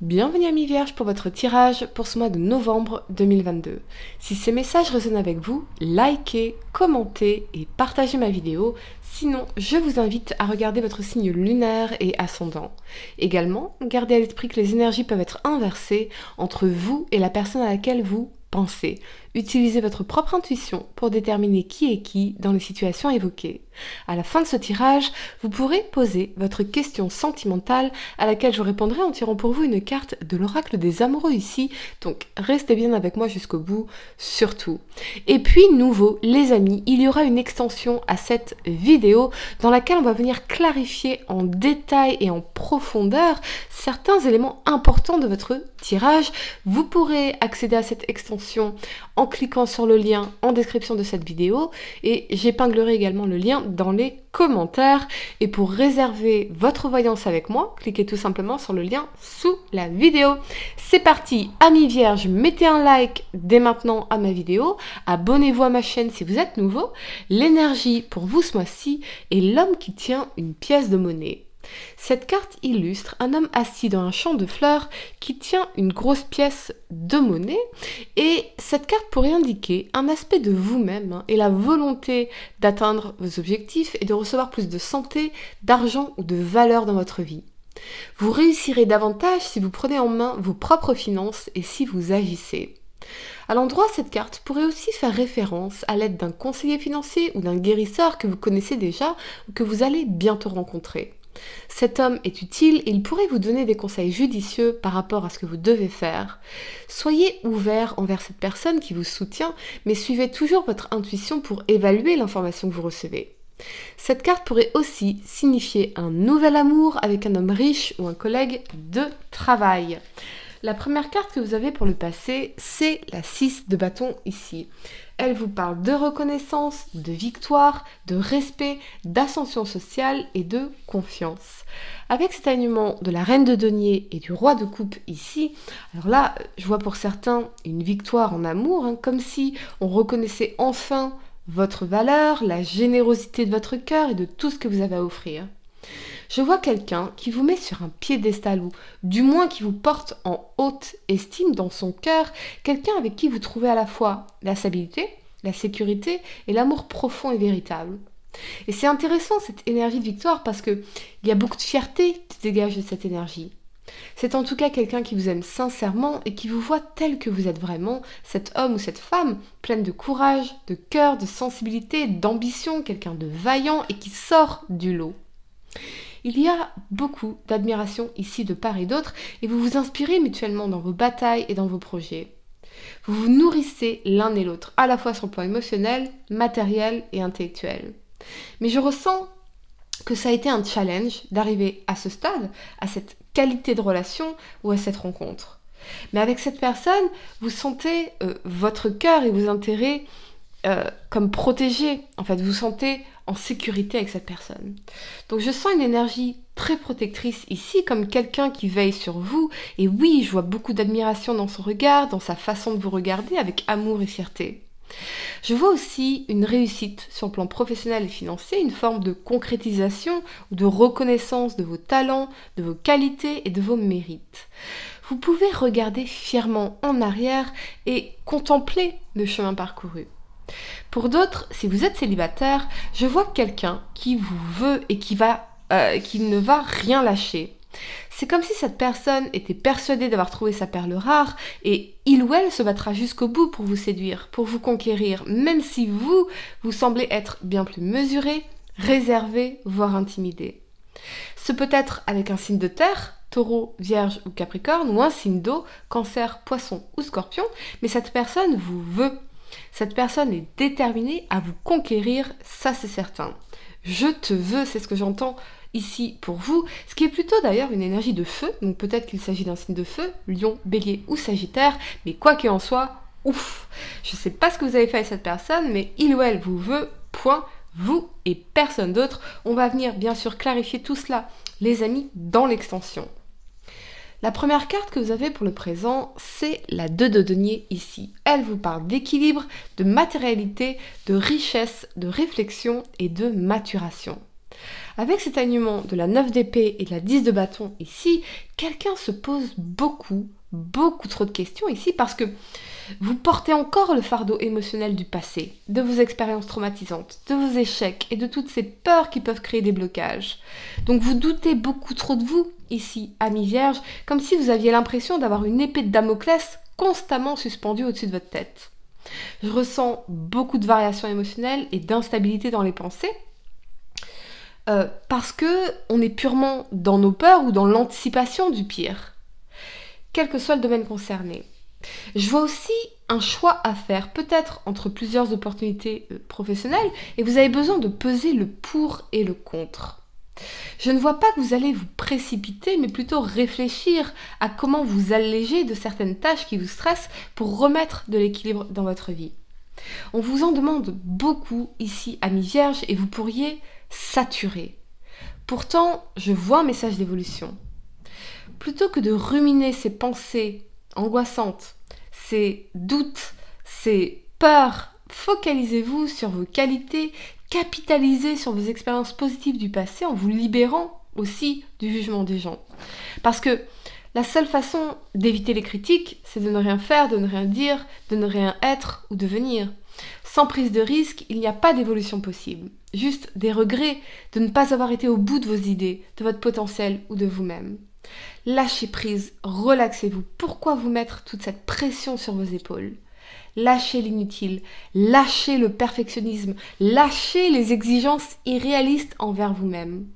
Bienvenue à mi-vierge pour votre tirage pour ce mois de novembre 2022. Si ces messages résonnent avec vous, likez, commentez et partagez ma vidéo. Sinon, je vous invite à regarder votre signe lunaire et ascendant. Également, gardez à l'esprit que les énergies peuvent être inversées entre vous et la personne à laquelle vous pensez. Utilisez votre propre intuition pour déterminer qui est qui dans les situations évoquées. À la fin de ce tirage, vous pourrez poser votre question sentimentale à laquelle je répondrai en tirant pour vous une carte de l'oracle des amoureux ici. Donc restez bien avec moi jusqu'au bout, surtout. Et puis nouveau, les amis, il y aura une extension à cette vidéo dans laquelle on va venir clarifier en détail et en profondeur certains éléments importants de votre tirage. Vous pourrez accéder à cette extension en cliquant sur le lien en description de cette vidéo et j'épinglerai également le lien dans les commentaires. Et pour réserver votre voyance avec moi, cliquez tout simplement sur le lien sous la vidéo. C'est parti, amis vierges, mettez un like dès maintenant à ma vidéo, abonnez-vous à ma chaîne si vous êtes nouveau. L'énergie pour vous ce mois-ci est l'homme qui tient une pièce de monnaie. Cette carte illustre un homme assis dans un champ de fleurs qui tient une grosse pièce de monnaie et cette carte pourrait indiquer un aspect de vous-même hein, et la volonté d'atteindre vos objectifs et de recevoir plus de santé, d'argent ou de valeur dans votre vie. Vous réussirez davantage si vous prenez en main vos propres finances et si vous agissez. À l'endroit, cette carte pourrait aussi faire référence à l'aide d'un conseiller financier ou d'un guérisseur que vous connaissez déjà ou que vous allez bientôt rencontrer. Cet homme est utile il pourrait vous donner des conseils judicieux par rapport à ce que vous devez faire. Soyez ouvert envers cette personne qui vous soutient, mais suivez toujours votre intuition pour évaluer l'information que vous recevez. Cette carte pourrait aussi signifier un nouvel amour avec un homme riche ou un collègue de travail. La première carte que vous avez pour le passé, c'est la 6 de bâton ici. Elle vous parle de reconnaissance, de victoire, de respect, d'ascension sociale et de confiance. Avec cet alignement de la reine de denier et du roi de coupe ici, alors là, je vois pour certains une victoire en amour, hein, comme si on reconnaissait enfin votre valeur, la générosité de votre cœur et de tout ce que vous avez à offrir je vois quelqu'un qui vous met sur un piédestal ou du moins qui vous porte en haute estime dans son cœur, quelqu'un avec qui vous trouvez à la fois la stabilité, la sécurité et l'amour profond et véritable. Et c'est intéressant cette énergie de victoire parce que il y a beaucoup de fierté qui dégage de cette énergie. C'est en tout cas quelqu'un qui vous aime sincèrement et qui vous voit tel que vous êtes vraiment, cet homme ou cette femme, pleine de courage, de cœur, de sensibilité, d'ambition, quelqu'un de vaillant et qui sort du lot. Il y a beaucoup d'admiration ici de part et d'autre et vous vous inspirez mutuellement dans vos batailles et dans vos projets. Vous vous nourrissez l'un et l'autre, à la fois sur le plan émotionnel, matériel et intellectuel. Mais je ressens que ça a été un challenge d'arriver à ce stade, à cette qualité de relation ou à cette rencontre. Mais avec cette personne, vous sentez euh, votre cœur et vos intérêts euh, comme protégés. En fait, vous sentez en sécurité avec cette personne. Donc je sens une énergie très protectrice ici, comme quelqu'un qui veille sur vous. Et oui, je vois beaucoup d'admiration dans son regard, dans sa façon de vous regarder avec amour et fierté. Je vois aussi une réussite sur le plan professionnel et financier, une forme de concrétisation ou de reconnaissance de vos talents, de vos qualités et de vos mérites. Vous pouvez regarder fièrement en arrière et contempler le chemin parcouru. Pour d'autres, si vous êtes célibataire, je vois quelqu'un qui vous veut et euh, qui ne va rien lâcher. C'est comme si cette personne était persuadée d'avoir trouvé sa perle rare et il ou elle se battra jusqu'au bout pour vous séduire, pour vous conquérir, même si vous, vous semblez être bien plus mesuré, réservé, voire intimidé. Ce peut être avec un signe de terre, taureau, vierge ou capricorne, ou un signe d'eau, cancer, poisson ou scorpion, mais cette personne vous veut cette personne est déterminée à vous conquérir, ça c'est certain. Je te veux, c'est ce que j'entends ici pour vous, ce qui est plutôt d'ailleurs une énergie de feu, donc peut-être qu'il s'agit d'un signe de feu, lion, bélier ou sagittaire, mais quoi qu'il en soit, ouf Je ne sais pas ce que vous avez fait avec cette personne, mais il ou elle vous veut, point, vous et personne d'autre. On va venir bien sûr clarifier tout cela, les amis, dans l'extension. La première carte que vous avez pour le présent, c'est la 2 de denier ici. Elle vous parle d'équilibre, de matérialité, de richesse, de réflexion et de maturation. Avec cet alignement de la 9 d'épée et de la 10 de bâton ici, quelqu'un se pose beaucoup, beaucoup trop de questions ici parce que vous portez encore le fardeau émotionnel du passé, de vos expériences traumatisantes, de vos échecs et de toutes ces peurs qui peuvent créer des blocages. Donc vous doutez beaucoup trop de vous ici, ami vierge, comme si vous aviez l'impression d'avoir une épée de Damoclès constamment suspendue au-dessus de votre tête. Je ressens beaucoup de variations émotionnelles et d'instabilité dans les pensées. Euh, parce que on est purement dans nos peurs ou dans l'anticipation du pire, quel que soit le domaine concerné. Je vois aussi un choix à faire, peut-être entre plusieurs opportunités euh, professionnelles, et vous avez besoin de peser le pour et le contre. Je ne vois pas que vous allez vous précipiter, mais plutôt réfléchir à comment vous alléger de certaines tâches qui vous stressent pour remettre de l'équilibre dans votre vie. On vous en demande beaucoup ici, amis vierges, et vous pourriez saturer. Pourtant, je vois un message d'évolution. Plutôt que de ruminer ces pensées angoissantes, ces doutes, ces peurs, focalisez-vous sur vos qualités, capitalisez sur vos expériences positives du passé en vous libérant aussi du jugement des gens. Parce que la seule façon d'éviter les critiques, c'est de ne rien faire, de ne rien dire, de ne rien être ou devenir. Sans prise de risque, il n'y a pas d'évolution possible. Juste des regrets de ne pas avoir été au bout de vos idées, de votre potentiel ou de vous-même. Lâchez prise, relaxez-vous. Pourquoi vous mettre toute cette pression sur vos épaules? Lâchez l'inutile, lâchez le perfectionnisme, lâchez les exigences irréalistes envers vous-même.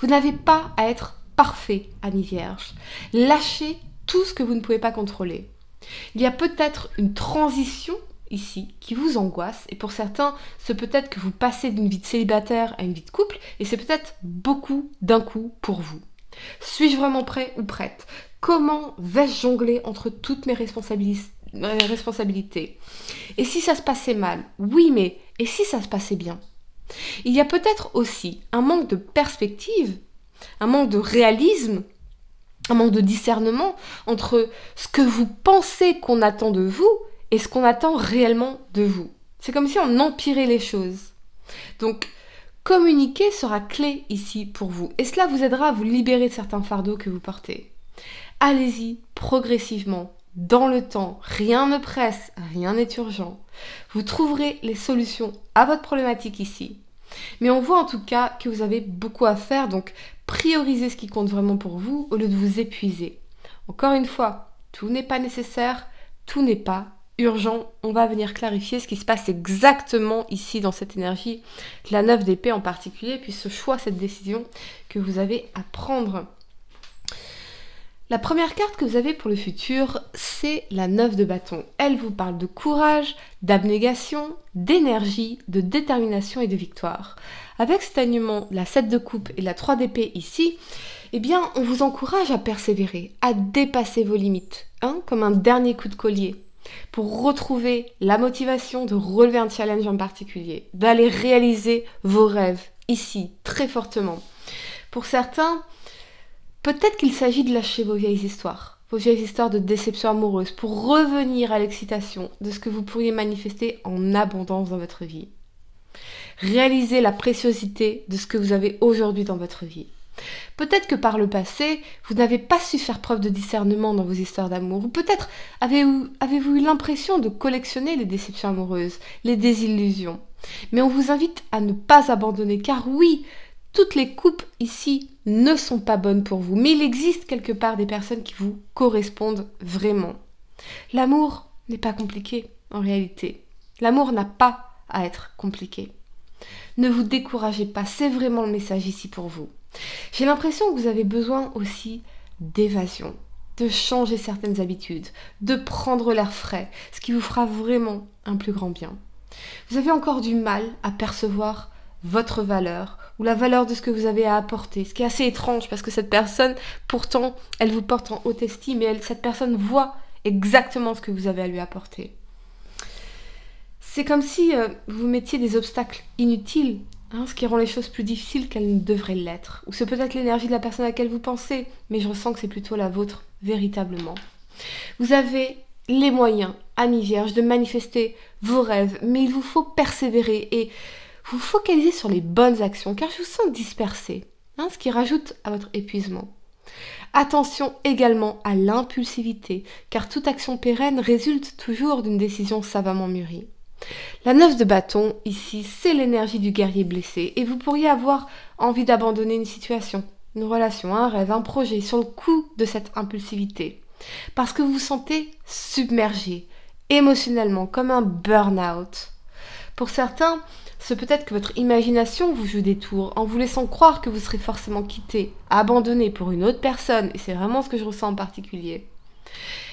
Vous, n'avez pas à être parfait, ami vierge. Lâchez tout ce que vous ne pouvez pas contrôler. Il y a peut-être une transition ici qui vous angoisse et pour certains, c'est peut-être que vous passez d'une vie de célibataire à une vie de couple et c'est peut-être beaucoup d'un coup pour vous. Suis-je vraiment prêt ou prête? Comment vais-je jongler entre toutes mes responsabilités Et si ça se passait mal? Oui, mais et si ça se passait bien? Il y a peut-être aussi un manque de perspective, un manque de réalisme, un manque de discernement entre ce que vous pensez qu'on attend de vous et ce qu'on attend réellement de vous. C'est comme si on empirait les choses. Donc, Communiquer sera clé ici pour vous et cela vous aidera à vous libérer de certains fardeaux que vous portez. Allez-y progressivement, dans le temps, rien ne presse, rien n'est urgent. Vous trouverez les solutions à votre problématique ici. Mais on voit en tout cas que vous avez beaucoup à faire, donc priorisez ce qui compte vraiment pour vous au lieu de vous épuiser. Encore une fois, tout n'est pas nécessaire, tout n'est pas urgent, on va venir clarifier ce qui se passe exactement ici dans cette énergie, la 9 d'épée en particulier, puis ce choix, cette décision que vous avez à prendre. La première carte que vous avez pour le futur, c'est la 9 de bâton. Elle vous parle de courage, d'abnégation, d'énergie, de détermination et de victoire. Avec cet alignement, la 7 de coupe et la 3 d'épée ici, eh bien, on vous encourage à persévérer, à dépasser vos limites, hein, comme un dernier coup de collier pour retrouver la motivation de relever un challenge en particulier, d'aller réaliser vos rêves ici très fortement. Pour certains, peut-être qu'il s'agit de lâcher vos vieilles histoires, vos vieilles histoires de déception amoureuse pour revenir à l'excitation de ce que vous pourriez manifester en abondance dans votre vie. Réaliser la préciosité de ce que vous avez aujourd'hui dans votre vie. Peut-être que par le passé, vous n'avez pas su faire preuve de discernement dans vos histoires d'amour, ou peut-être avez-vous eu l'impression de collectionner les déceptions amoureuses, les désillusions. Mais on vous invite à ne pas abandonner, car oui, toutes les coupes ici ne sont pas bonnes pour vous, mais il existe quelque part des personnes qui vous correspondent vraiment. L'amour n'est pas compliqué en réalité. L'amour n'a pas à être compliqué. Ne vous découragez pas, c'est vraiment le message ici pour vous. J'ai l'impression que vous avez besoin aussi d'évasion, de changer certaines habitudes, de prendre l'air frais, ce qui vous fera vraiment un plus grand bien. Vous avez encore du mal à percevoir votre valeur ou la valeur de ce que vous avez à apporter, ce qui est assez étrange parce que cette personne, pourtant, elle vous porte en haute estime et cette personne voit exactement ce que vous avez à lui apporter. C'est comme si euh, vous mettiez des obstacles inutiles Hein, ce qui rend les choses plus difficiles qu'elles ne devraient l'être. Ou c'est peut-être l'énergie de la personne à laquelle vous pensez, mais je ressens que c'est plutôt la vôtre, véritablement. Vous avez les moyens, amis vierges, de manifester vos rêves, mais il vous faut persévérer et vous focalisez sur les bonnes actions car je vous sens dispersé, hein, ce qui rajoute à votre épuisement. Attention également à l'impulsivité, car toute action pérenne résulte toujours d'une décision savamment mûrie. La neuf de bâton, ici, c'est l'énergie du guerrier blessé, et vous pourriez avoir envie d'abandonner une situation, une relation, un rêve, un projet, sur le coup de cette impulsivité. Parce que vous vous sentez submergé, émotionnellement, comme un burn-out. Pour certains, c'est peut-être que votre imagination vous joue des tours en vous laissant croire que vous serez forcément quitté, abandonné pour une autre personne, et c'est vraiment ce que je ressens en particulier.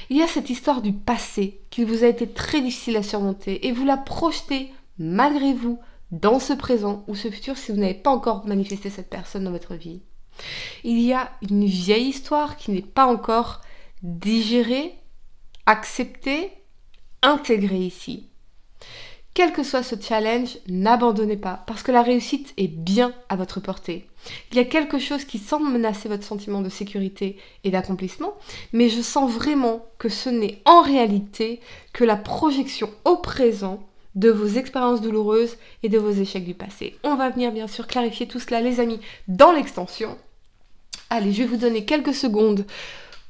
Il y a cette histoire du passé qui vous a été très difficile à surmonter et vous la projetez malgré vous dans ce présent ou ce futur si vous n'avez pas encore manifesté cette personne dans votre vie. Il y a une vieille histoire qui n'est pas encore digérée, acceptée, intégrée ici. Quel que soit ce challenge, n'abandonnez pas, parce que la réussite est bien à votre portée. Il y a quelque chose qui semble menacer votre sentiment de sécurité et d'accomplissement, mais je sens vraiment que ce n'est en réalité que la projection au présent de vos expériences douloureuses et de vos échecs du passé. On va venir bien sûr clarifier tout cela, les amis, dans l'extension. Allez, je vais vous donner quelques secondes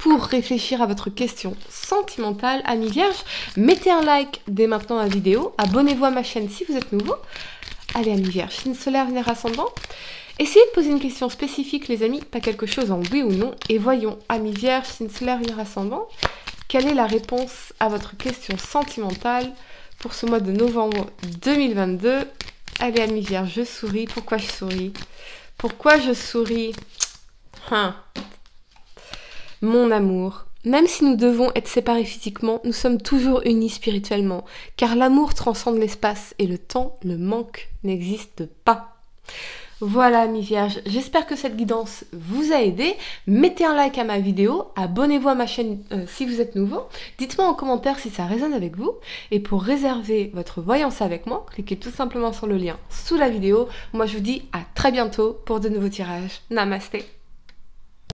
pour réfléchir à votre question sentimentale, amis vierges. Mettez un like dès maintenant à la vidéo. Abonnez-vous à ma chaîne si vous êtes nouveau. Allez, amis vierges, signe solaire, venir ascendant. Essayez de poser une question spécifique, les amis, pas quelque chose en oui ou non. Et voyons, amis vierges, signe solaire, venir ascendant, quelle est la réponse à votre question sentimentale pour ce mois de novembre 2022 Allez, amis vierges, je souris. Pourquoi je souris? Pourquoi je souris? Hein? Mon amour, même si nous devons être séparés physiquement, nous sommes toujours unis spirituellement, car l'amour transcende l'espace et le temps, le manque n'existe pas. Voilà mes vierges, j'espère que cette guidance vous a aidé. Mettez un like à ma vidéo, abonnez-vous à ma chaîne euh, si vous êtes nouveau, dites-moi en commentaire si ça résonne avec vous. Et pour réserver votre voyance avec moi, cliquez tout simplement sur le lien sous la vidéo. Moi je vous dis à très bientôt pour de nouveaux tirages. Namasté